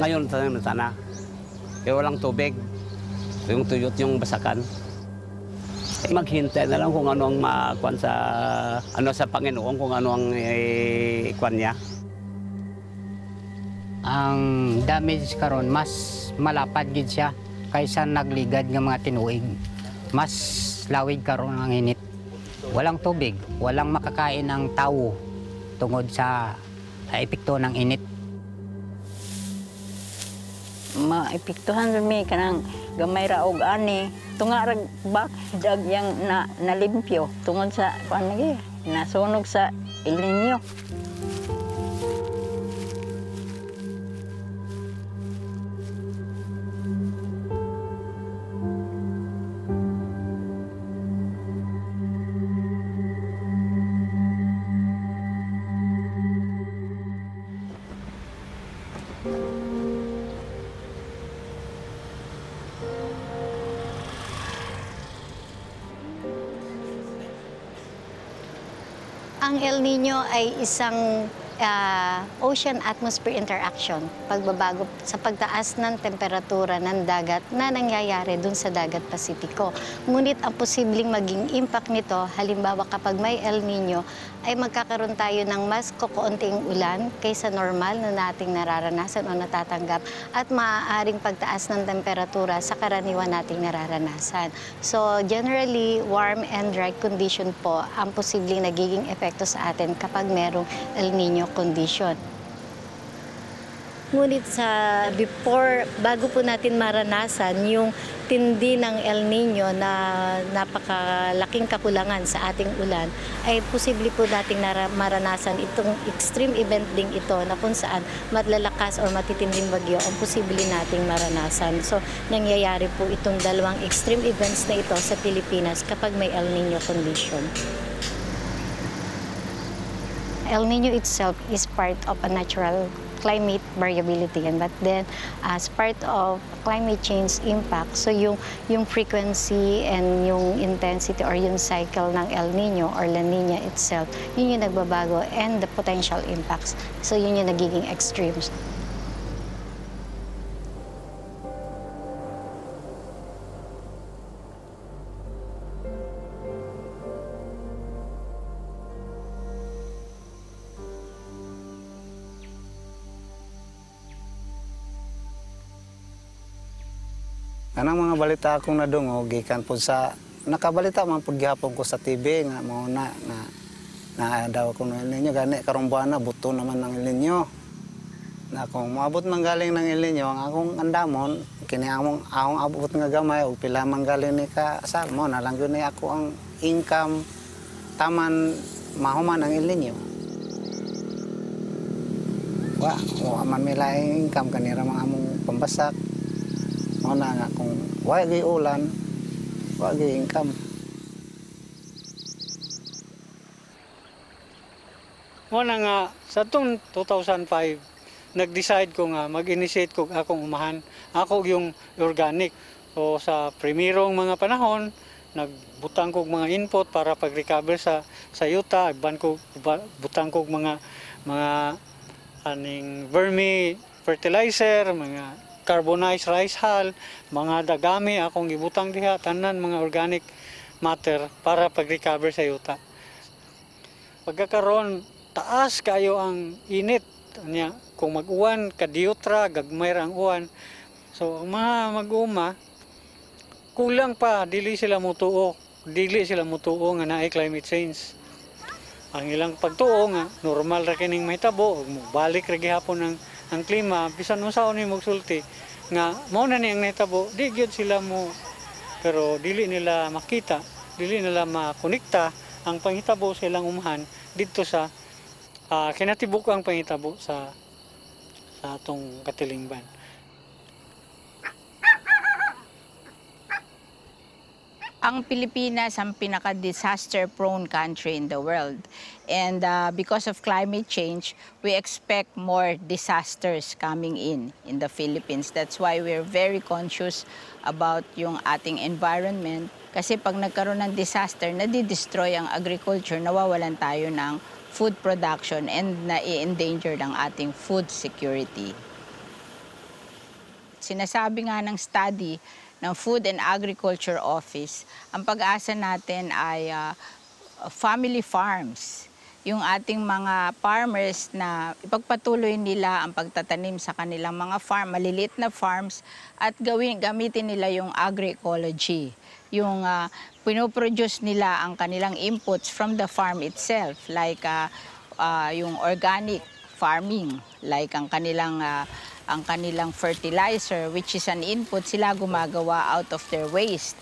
Ngayon, sana, sana. Kaya walang tubig. Yung tuyot yung basakan. Eh, Maghintay na lang kung ano ang makuan sa ano sa Panginoon kung ano ang eh, kwan niya. Ang damage karon mas malapad gid siya kaysa nagligad nga mga tinuig. Mas lawig karon ang init. Walang tubig, walang makakain ng tao tungod sa epekto ng init. Maipiktuhan sa mi kanang gamay ra og ani tunga ra bak dag yang na nalimpyo tungod sa kuan nasunog sa El Nino. El Nino ay isang ah, ocean-atmosphere interaction, pagbabago sa pagtaas ng temperatura ng dagat na nangyayari dun sa dagat Pasipiko. Ngunit ang posibleng maging impact nito, halimbawa kapag may El Nino, ay magkakaroon tayo ng mas kukunting ulan kaysa normal na nating nararanasan o natatanggap at maaaring pagtaas ng temperatura sa karaniwan nating nararanasan. So generally, warm and dry condition po ang posibleng nagiging epekto sa atin kapag merong El Nino condition. Ngunit sa before, bago po natin maranasan yung tindi ng El Nino na napakalaking kakulangan sa ating ulan, ay posible po nating nara- maranasan itong extreme event ding ito na kung saan matlalakas or matitinding bagyo ang posible nating maranasan. So, nangyayari po itong dalawang extreme events na ito sa Pilipinas kapag may El Nino condition. El Nino itself is part of a natural climate variability and but then as part of climate change impact so yung yung frequency and yung intensity or yung cycle ng El Nino or La Nina itself yun yung nagbabago and the potential impacts. So yun yung nagiging extremes balita akong nadungog gikan po sa nakabalita man pud gihapon ko sa TV nga mo na na na daw ko ng El Nino gani karong na buto naman ng El Nino. Na kung moabot man galing ng El Nino ang akong andamon kini among akong abot nga gamay ug pila man galing ni ka salmon na lang gyud ni ako ang income taman mahuman ang El Nino. Wa, wa man laing income kanira mga among pambasak. Mo na nga kung wa gi ulan, wa gi income. Mo na nga sa tong 2005 nag-decide ko nga mag-initiate ko akong umahan. Ako yung organic. So sa primerong mga panahon nagbutang kog mga input para pag-recover sa sa yuta, ban ko butang kog mga mga aning vermi fertilizer, mga carbonized rice hull, mga dagami akong gibutang diha tanan mga organic matter para pag-recover sa yuta. Pagkakaroon taas kayo ang init niya kung mag-uwan kadiyutra gagmay ang uwan. So ang mga mag-uma kulang pa dili sila mutuo dili sila mutuo nga naay climate change. Ang ilang pagtuo nga normal ra kining mahitabo balik ra gihapon ang ang klima bisan unsa ni magsulti nga mao na ni ang nahitabo di gyud sila mo pero dili nila makita dili nila makonekta ang panghitabo sa ilang umahan dito sa ah, kinatibuk ang panghitabo sa sa atong katilingban. Ang Pilipinas ang pinaka-disaster prone country in the world. And uh, because of climate change, we expect more disasters coming in in the Philippines. That's why we're very conscious about yung ating environment. Kasi pag nagkaroon ng disaster, nadi-destroy ang agriculture, nawawalan tayo ng food production and na-endanger ng ating food security. sinasabi nga ng study ng Food and Agriculture Office, ang pag-asa natin ay ah, family farms. Yung ating mga farmers na ipagpatuloy nila ang pagtatanim sa kanilang mga farm, maliliit na farms, at gawin, gamitin nila yung agroecology. Yung ah, pinoproduce nila ang kanilang inputs from the farm itself, like ah, ah, yung organic farming, like ang kanilang ah, ang kanilang fertilizer which is an input sila gumagawa out of their waste.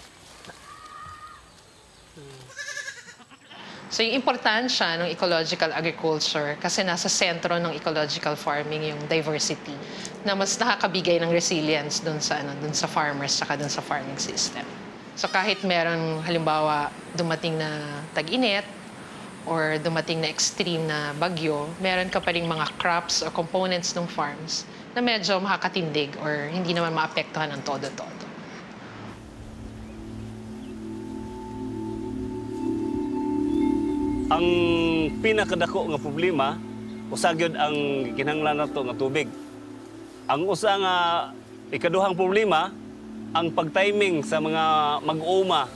So yung importansya ng ecological agriculture kasi nasa sentro ng ecological farming yung diversity na mas nakakabigay ng resilience dun sa ano dun sa farmers saka dun sa farming system. So kahit meron halimbawa dumating na tag-init or dumating na extreme na bagyo, meron ka pa ring mga crops or components ng farms na medyo makakatindig or hindi naman maapektuhan ng todo-todo. Ang pinakadako nga problema usagyod ang kinahanglan nato nga tubig. Ang usa nga ikaduhang problema ang pagtiming sa mga mag-uma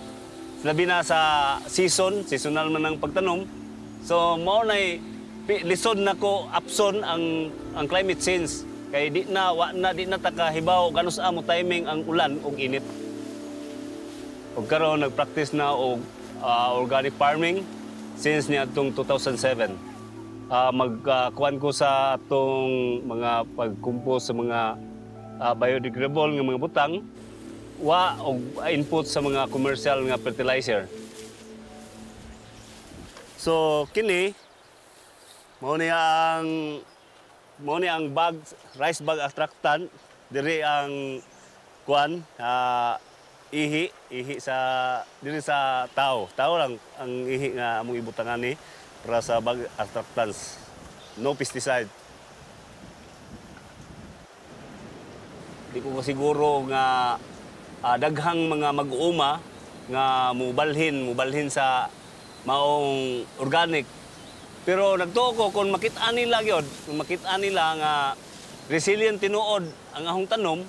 labi na sa season, seasonal man ang pagtanom. So mao pi- lisod na ko upson ang ang climate change kay di na wa na di na takahibaw ganus amo timing ang ulan ug init. Ug karon nagpractice na og ah, organic farming since niya atong 2007. Ah magkuan ko sa atong mga pagkumpos sa mga ah, biodegradable nga mga butang wa og input sa mga commercial nga fertilizer. So kini mao ni ang mao ni ang bag rice bag attractant diri ang kuan ah, ihi ihi sa diri sa tao. Tao lang ang ihi nga among ibutangan ni para sa bag attractants. No pesticide. Di ko siguro nga ah, daghang mga mag-uuma nga mubalhin mubalhin sa maong organic pero nagtuo ko kung makita nila gyud kung makita nila nga resilient tinuod ang ahong tanom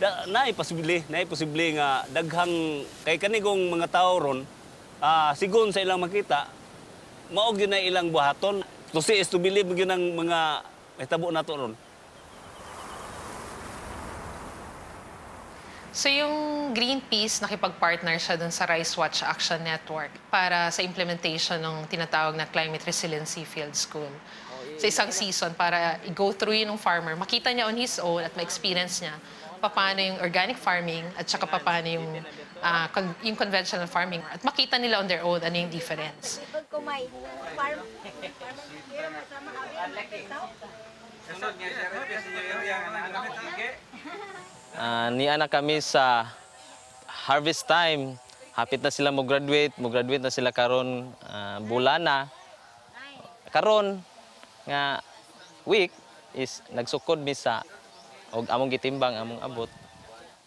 da, naay posible naay posible nga daghang kay kanigong mga tao ron ah, sigon sa ilang makita mao gyud na ilang buhaton. To see is to believe gyud ang mga hitabo nato ron So yung Greenpeace, nakipag-partner siya dun sa Rice Watch Action Network para sa implementation ng tinatawag na Climate Resiliency Field School. Sa isang season para i-go through yun ng farmer, makita niya on his own at ma-experience niya paano yung organic farming at saka paano yung, ah, con- yung conventional farming. At makita nila on their own ano yung difference. Ah, ni anak kami sa harvest time. Hapit na sila mo graduate, mo graduate na sila karon ah, bulana. Karon nga week is nagsukod mi sa og among gitimbang among abot.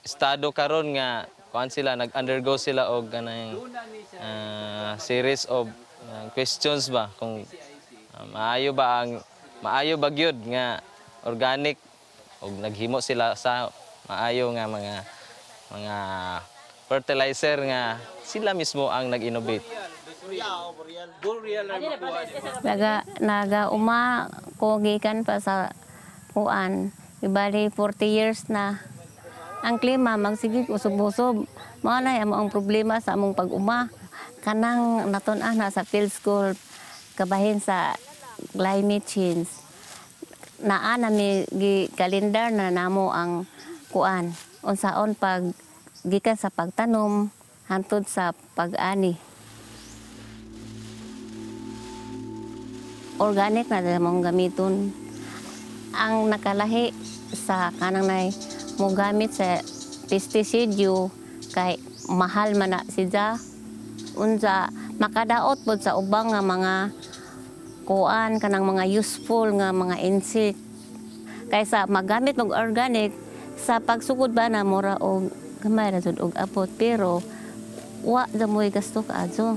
Estado karon nga kuan sila nag-undergo sila og kanang ah, series of ah, questions ba kung ah, maayo ba ang maayo ba gyud nga organic og naghimo sila sa maayo nga mga mga fertilizer nga sila mismo ang nag-innovate. Naga, naga uma ko gikan pa sa kuan. Ibali 40 years na. Ang klima magsige usog-usog. Mao na amo ang problema sa among pag-uma. Kanang natun-an na sa field school kabahin sa climate change. Naa na mi kalendar na namo ang kuan. Unsaon pag gikan sa pagtanom hantod sa pag-ani. organic na dala mong gamiton. Ang nakalahi sa kanang nay mo gamit sa pesticide kay mahal man na siya. Unsa makadaot pod sa ubang nga mga kuan kanang mga useful nga mga insect. Kaysa magamit og organic sa pagsugod ba na mura og gamay ra jud og apot pero wa da mo'y gasto kaadto.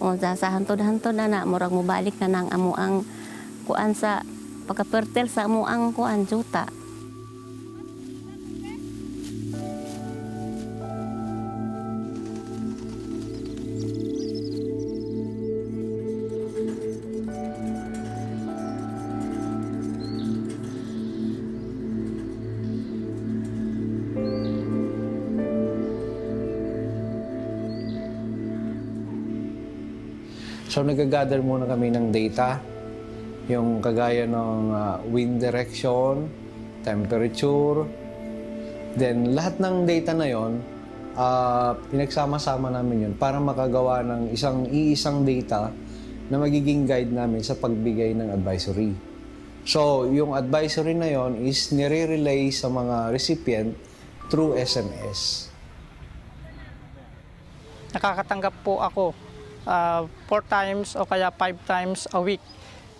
O sa sa hantod-hantod na na, murag mobalik na nang amo ang kuan sa pagkapertel sa amo ang kuan juta. So nag-gather muna kami ng data, yung kagaya ng ah, wind direction, temperature, then lahat ng data na yon, ah, pinagsama-sama namin yun para makagawa ng isang iisang data na magiging guide namin sa pagbigay ng advisory. So, yung advisory na yon is nire-relay sa mga recipient through SMS. Nakakatanggap po ako ah, four times o kaya five times a week.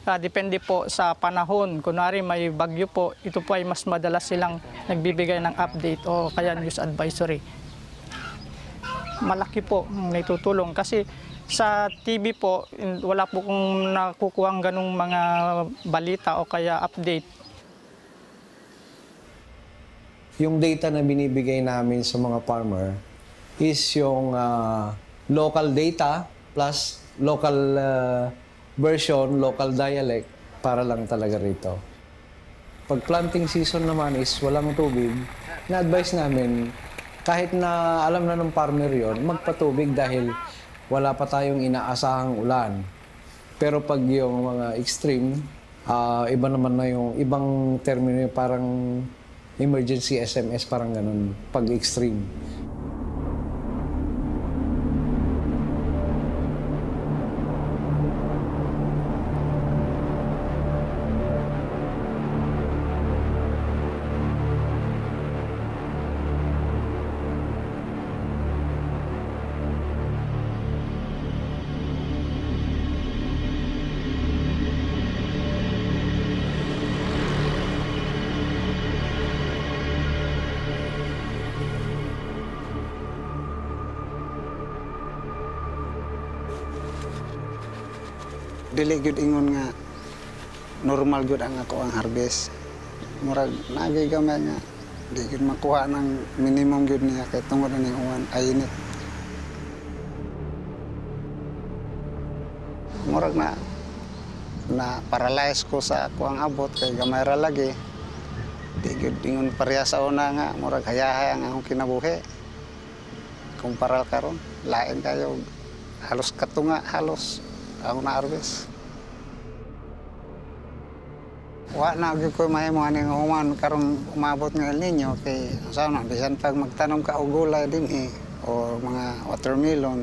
Ah, depende po sa panahon. Kunwari may bagyo po, ito po ay mas madalas silang nagbibigay ng update o kaya news advisory. Malaki po ang naitutulong kasi sa TV po, wala po kong nakukuha ganong mga balita o kaya update. Yung data na binibigay namin sa mga farmer is yung ah, local data plus local ah, version, local dialect para lang talaga rito. Pag planting season naman is walang tubig, na-advise namin kahit na alam na ng farmer yon magpatubig dahil wala pa tayong inaasahang ulan. Pero pag yung mga extreme, ah, iba naman na yung ibang termino yung parang emergency SMS, parang ganun, pag extreme. Dili gyud ingon nga normal gyud ang ako ang harvest. Murag nagay gamay nga di gyud makuha ng minimum gyud niya kay tungod ning uwan ay init. Murag na na paralyze ko sa ako ang abot kay gamay ra lagi. Di gyud ingon pareha sa una nga murag hayahay ang akong kinabuhi. Kumpara karon lain kayo halos katunga halos ako na harvest. Wa na gyud ko mahimo ani nga human karong umabot nga El Nino kay sa na bisan pag magtanom ka og gulay din eh o mga watermelon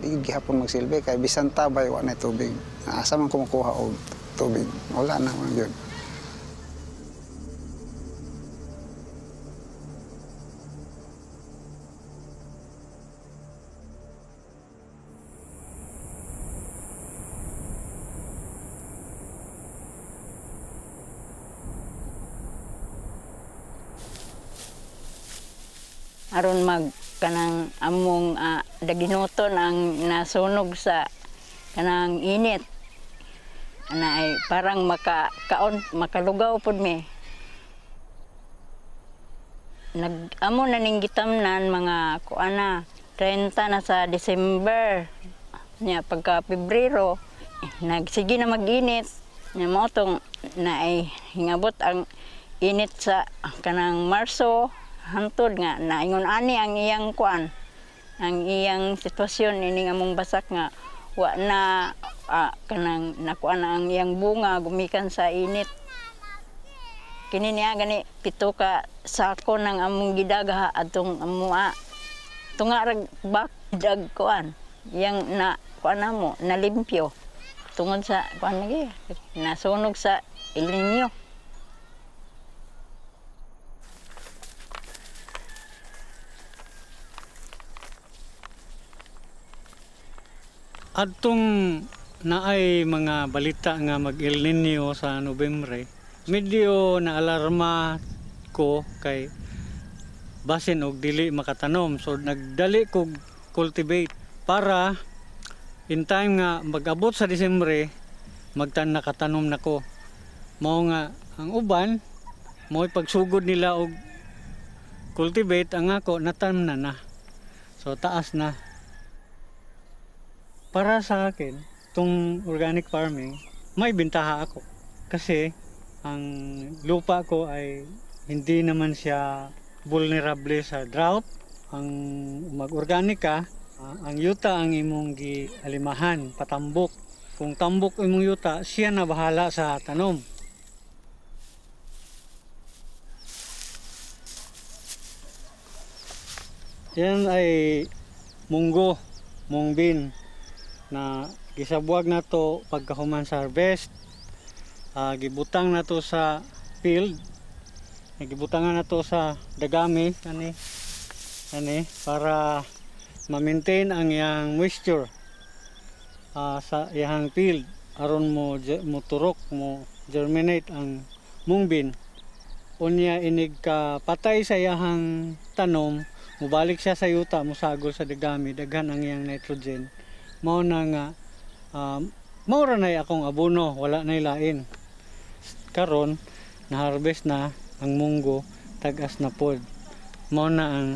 di gihapon magsilbi kay bisan tabay wa na tubig. Asa man kumukuha og tubig? Wala na man gyud. Nasunog sa kanang init. Ana ay parang maka kaon makalugaw pud mi. Nag amo na ning gitamnan mga kuana 30 na sa December. Nya pagka Pebrero eh, nagsige na mag-init. Nya mao tong na ay hingabot ang init sa kanang Marso. Hantod nga naingon ani ang iyang kuan ang iyang sitwasyon ini nga mong basak nga wa na ah, kanang nakuan na ang iyang bunga gumikan sa init. Kini niya gani pito ka sako ng among gidagha atong amua. Tunga rag bak dag kuan. Yang na kuan na mo nalimpyo. Tungod sa kuan lagi nasunog sa El Nino. Adtong naay mga balita nga mag El Nino sa Nobyembre, medyo naalarma ko kay basin og dili makatanom. So nagdali kog cultivate para in time nga mag-abot sa Disyembre, magtan nakatanom nako. Mao nga ang uban mo pagsugod nila og cultivate ang ako natam na na. So taas na para sa akin, itong organic farming, may bintaha ako. Kasi ang lupa ko ay hindi naman siya vulnerable sa drought. Ang mag-organic ka, Ah, ang yuta ang imong gialimahan, patambok. Kung tambok imong yuta, siya na bahala sa tanom. Yan ay munggo, mungbin na gisabuag na to pagkahuman sa harvest. Ah, gibutang na to sa field. Nagibutangan na to sa dagami kani kani para ma-maintain ang iyang moisture ah, sa iyang field aron mo mo turok mo germinate ang mungbin unya inig ka patay sa iyang tanom mubalik siya sa yuta musagol sa dagami daghan ang iyang nitrogen mao na nga um, mao akong abono wala na lain. Karon na harvest na ang munggo tagas na pod. Mao na ang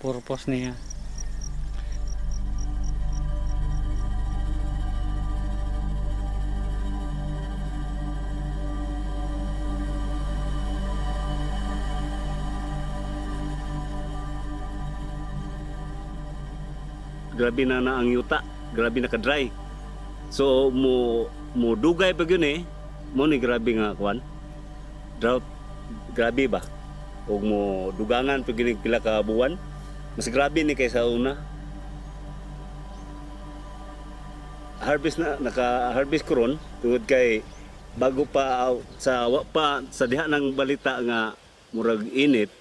purpose niya. Grabe na na ang yuta, grabe na ka-dry. So mo mo dugay pa gyud eh, mo ni grabe nga kwan. Drought grabe ba? O mo dugangan pa gyud pila ka. Mas grabe ni kaysa una. Harvest na naka-harvest ko ron tungod kay bago pa sa wa pa sa diha ng balita nga murag init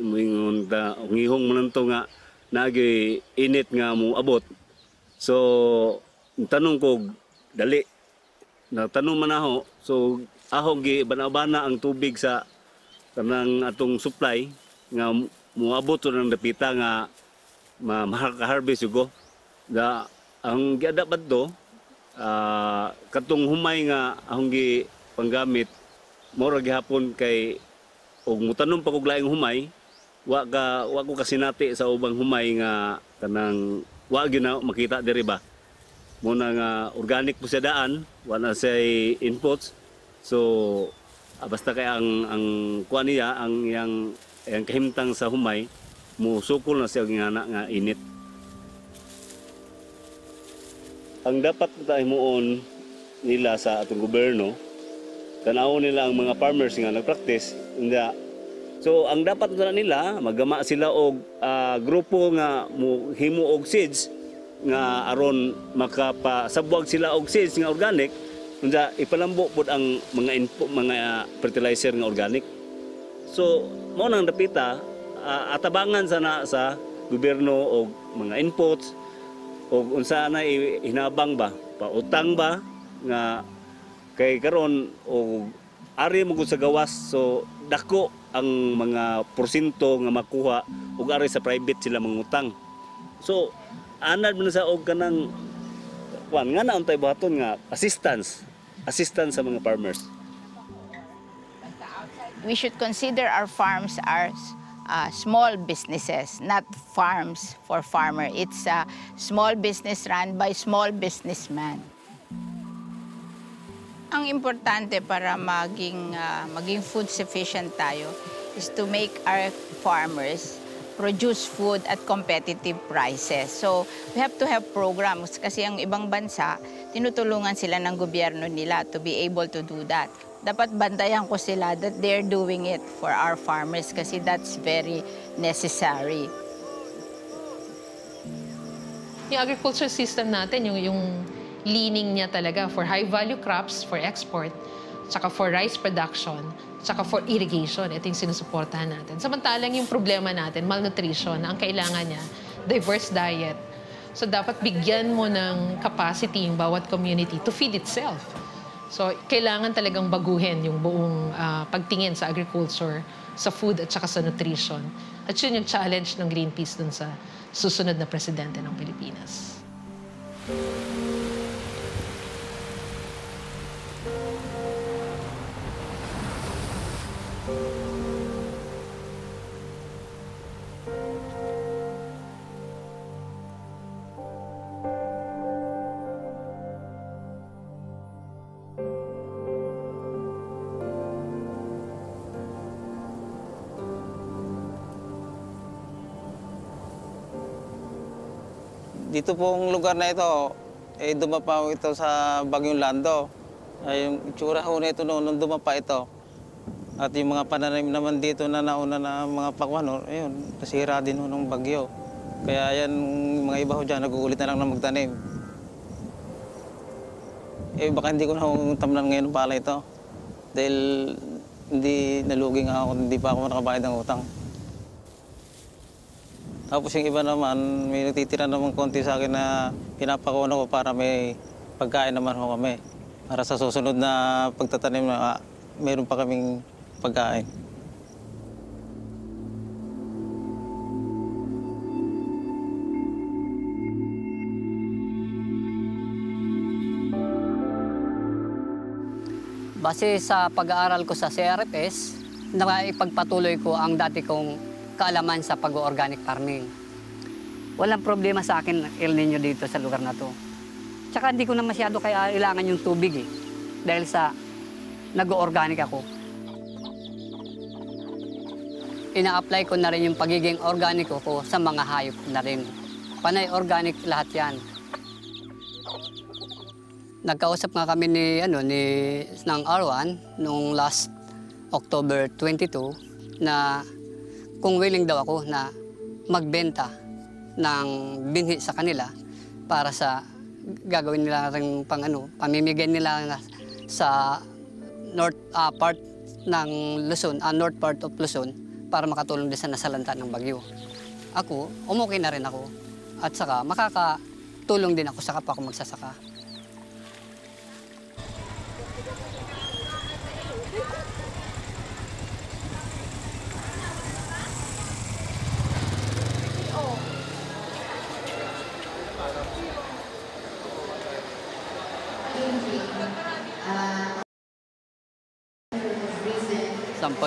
mingon ta ngihong man to nga nagi init nga mo abot. So tanong ko dali. Na tanong man ako so ahog gi bana-bana ang tubig sa kanang atong supply nga moabot to ng dapita nga ma harvest yugo. Da ang giada do ah, katong humay nga ahong gi panggamit mora gihapon kay og mutanom pa kog laing humay wa ka wa ko kasinati sa ubang humay nga kanang wa gyud na makita diri ba? Mo na nga organic po siya daan wa na say inputs. So ah, basta kay ang ang kuan niya ang yang yang kahimtang sa humay mo sukol na siya nga nga init. Ang dapat tayo moon nila sa atong gobyerno tanaw nila ang mga farmers nga nagpractice nga So ang dapat na nila magama sila og ah, grupo nga mo himo og seeds nga aron makapasabwag sila og seeds nga organic unya ipalambo pod ang mga inpo, mga fertilizer nga organic. So mao nang dapita ah, atabangan sana sa gobyerno og mga inputs og unsa na hinabang ba pautang ba nga kay karon og ari mo sa gawas so dako ang mga porsyento nga makuha ug ari sa private sila mangutang so anad man sa og kanang kwan nga naon tay buhaton nga assistance assistance sa mga farmers we should consider our farms as uh, small businesses, not farms for farmer. It's a small business run by small businessman. Ang importante para maging uh, maging food sufficient tayo is to make our farmers produce food at competitive prices. So, we have to have programs kasi ang ibang bansa, tinutulungan sila ng gobyerno nila to be able to do that. Dapat bantayan ko sila that they're doing it for our farmers kasi that's very necessary. Yung agriculture system natin, yung, yung leaning niya talaga for high-value crops, for export, tsaka for rice production, tsaka for irrigation. Ito yung sinusuportahan natin. Samantalang yung problema natin, malnutrition, ang kailangan niya, diverse diet. So dapat bigyan mo ng capacity yung bawat community to feed itself. So kailangan talagang baguhin yung buong ah, pagtingin sa agriculture, sa food at saka sa nutrition. At yun yung challenge ng Greenpeace dun sa susunod na presidente ng Pilipinas. Dito pong lugar na ito, eh, dumapa ito sa Bagyong Lando. Ay, yung itsura ho na ito noon, nung dumapa ito. At yung mga pananim naman dito na nauna na mga pakwano, ayun, nasira din ho ng bagyo. Kaya yan, mga iba ho dyan, nagugulit na lang na magtanim. Eh, baka hindi ko na tamnan ngayon pala ito. Dahil hindi nalugi nga ako, hindi pa ako nakabayad ng utang. Tapos yung iba naman, may nagtitira naman konti sa akin na pinapakuno ko para may pagkain naman ho kami. Para sa susunod na pagtatanim na ah, meron pa kaming pagkain. Base sa pag-aaral ko sa CRFS, naipagpatuloy ko ang dati kong kaalaman sa pag-organic farming. Walang problema sa akin El Nino dito sa lugar na to. Tsaka hindi ko na masyado kailangan yung tubig eh. Dahil sa nag-organic ako. Ina-apply ko na rin yung pagiging organic ko sa mga hayop na rin. Panay organic lahat yan. Nagkausap nga kami ni ano ni ng R1 nung last October 22 na kung willing daw ako na magbenta ng binhi sa kanila para sa gagawin nila ring pang ano, pamimigay nila sa north ah, part ng Luzon, ah, north part of Luzon para makatulong din sa nasalanta ng bagyo. Ako, umukay na rin ako. At saka makakatulong din ako sa kapwa ko magsasaka.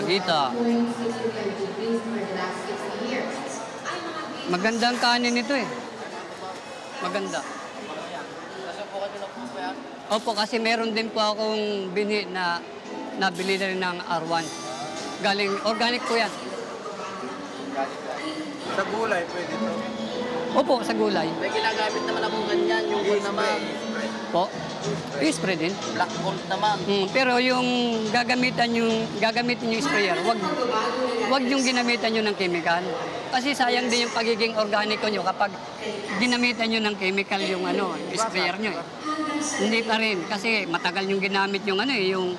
Sampagita. Magandang kanin ito eh. Maganda. Opo, kasi meron din po akong binhi na nabili na rin ng R1. Galing, organic po yan. Sa gulay, pwede to. Opo, sa gulay. May ginagamit naman akong ganyan, yung naman. Po. I-spray din. Black gold naman. Mm, pero yung gagamitan yung gagamitin yung sprayer, wag wag yung ginamitan nyo ng chemical. Kasi sayang din yung pagiging organiko nyo kapag ginamitan nyo ng chemical yung ano, sprayer nyo. Eh. Hindi pa rin kasi matagal yung ginamit yung ano eh, yung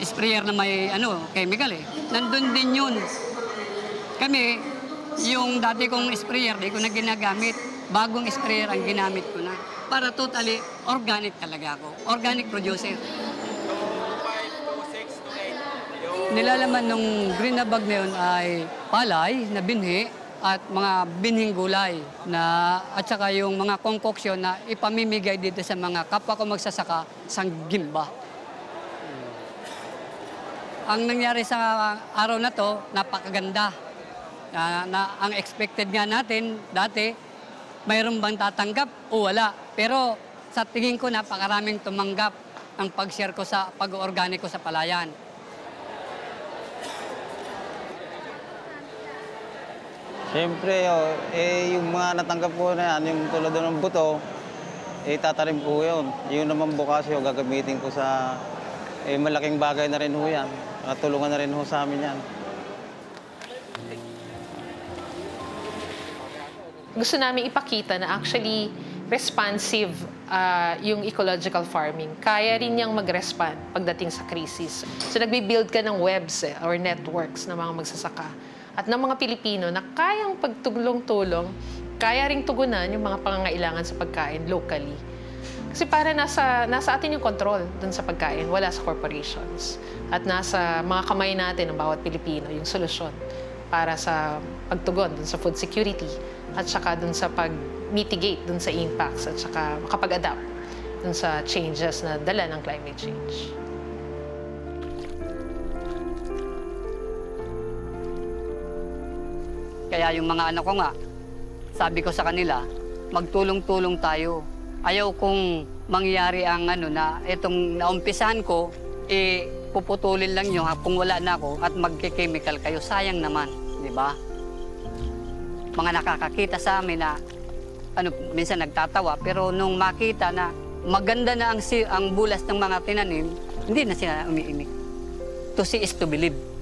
sprayer na may ano, chemical eh. Nandun din yun. Kami, yung dati kong sprayer, di ko na ginagamit. Bagong sprayer ang ginamit ko na. Para totally organic talaga ako. Organic producer. Nilalaman nung green na bag na yun ay palay na binhi at mga binhing gulay na at saka yung mga concoction na ipamimigay dito sa mga kapwa ko magsasaka sang gimba. Ang nangyari sa araw na to, napakaganda. Na, na, ang expected nga natin dati, mayroon bang tatanggap o wala. Pero sa tingin ko, napakaraming tumanggap ang pag-share ko sa pag-organic ko sa palayan. Siyempre, oh, eh, yung mga natanggap ko na yan, yung tulad ng buto, eh, tatanim ko yun. Yung naman bukas yung gagamitin ko sa, eh, malaking bagay na rin ho yan. Katulungan na rin ho sa amin yan. Gusto namin ipakita na actually responsive ah, yung ecological farming. Kaya rin niyang mag-respond pagdating sa crisis. So nagbi-build ka ng webs eh, or networks ng mga magsasaka at ng mga Pilipino na kayang pagtulong-tulong, kaya ring tugunan yung mga pangangailangan sa pagkain locally. Kasi para nasa, nasa atin yung control dun sa pagkain, wala sa corporations. At nasa mga kamay natin ng bawat Pilipino yung solusyon para sa pagtugon dun sa food security at saka dun sa pag-mitigate dun sa impacts at saka makapag-adapt dun sa changes na dala ng climate change. Kaya yung mga anak ko nga, sabi ko sa kanila, magtulong-tulong tayo. Ayaw kong mangyari ang ano na itong naumpisahan ko, eh puputulin lang nyo kung wala na ako at magke-chemical kayo. Sayang naman, di ba? Mga nakakakita sa amin na ano, minsan nagtatawa, pero nung makita na maganda na ang, si, ang bulas ng mga tinanim, hindi na sila umiimik. To see is to believe.